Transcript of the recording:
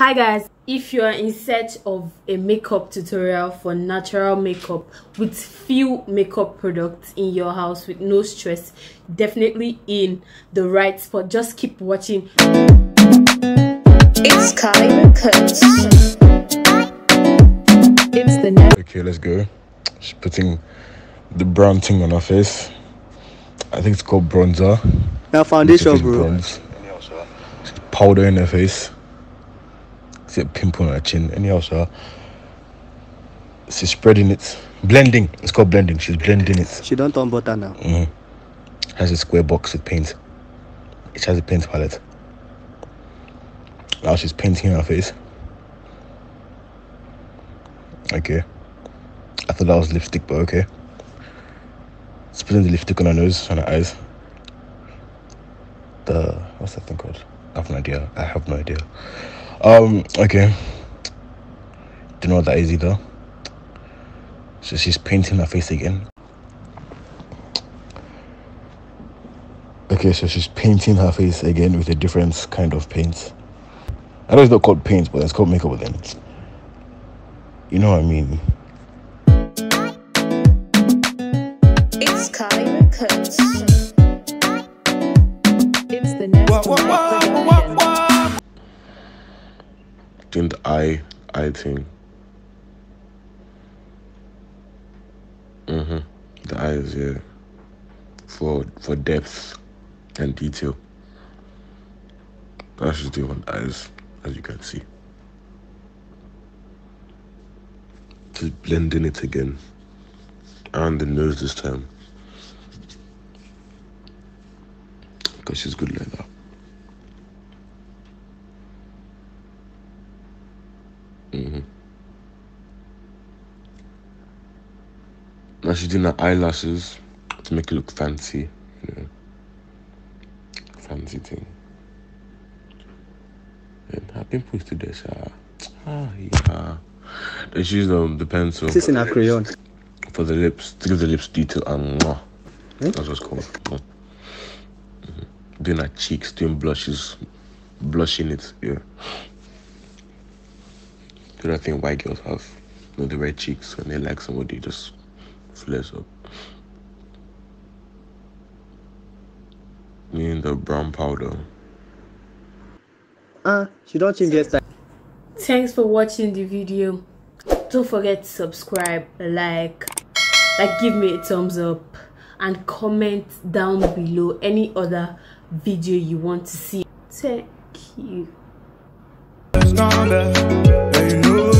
Hi guys, if you are in search of a makeup tutorial for natural makeup with few makeup products in your house with no stress, definitely in the right spot. Just keep watching. It's Kylie Cuts. It's the net. Okay, let's go. She's putting the brown thing on her face. I think it's called bronzer. Now foundation, It's bro. Bronze. She's powder in her face. See a pimple on her chin. Anyhow, uh? sir. She's spreading it. Blending. It's called blending. She's blending it. She don't turn butter now. Mm-hmm. Has a square box with paint. It has a paint palette. Now she's painting her face. Okay. I thought that was lipstick, but okay. She's putting the lipstick on her nose and her eyes. The what's that thing called? I have no idea. I have no idea. Um, okay. Don't know what that is either. So she's painting her face again. Okay, so she's painting her face again with a different kind of paint. I know it's not called paint, but it's called makeup then. You know what I mean? It's Kylie Cuts. It's the net. Production. Doing the eye eye thing. Mm-hmm. The eyes, yeah. For for depth and detail. That's just the eyes, as you can see. Just blending it again. And the nose this time. Because she's good like that. Now she's doing her eyelashes to make it look fancy, you know. Fancy thing. And her pimples to this, uh, ah, yeah. Then she's um the pencil This is in a crayon. for the lips to give the lips detail and mwah. That's what's called. Mwah. Mhm. Doing her cheeks, doing blushes, blushing it, yeah. The other thing white girls have, you know, the red cheeks when they like somebody, just flares up. Me and the brown powder. Ah, she don't change hairstyle. Thanks for watching the video. Don't forget to subscribe, like, like give me a thumbs up and comment down below any other video you want to see. Thank you. It's gone bad.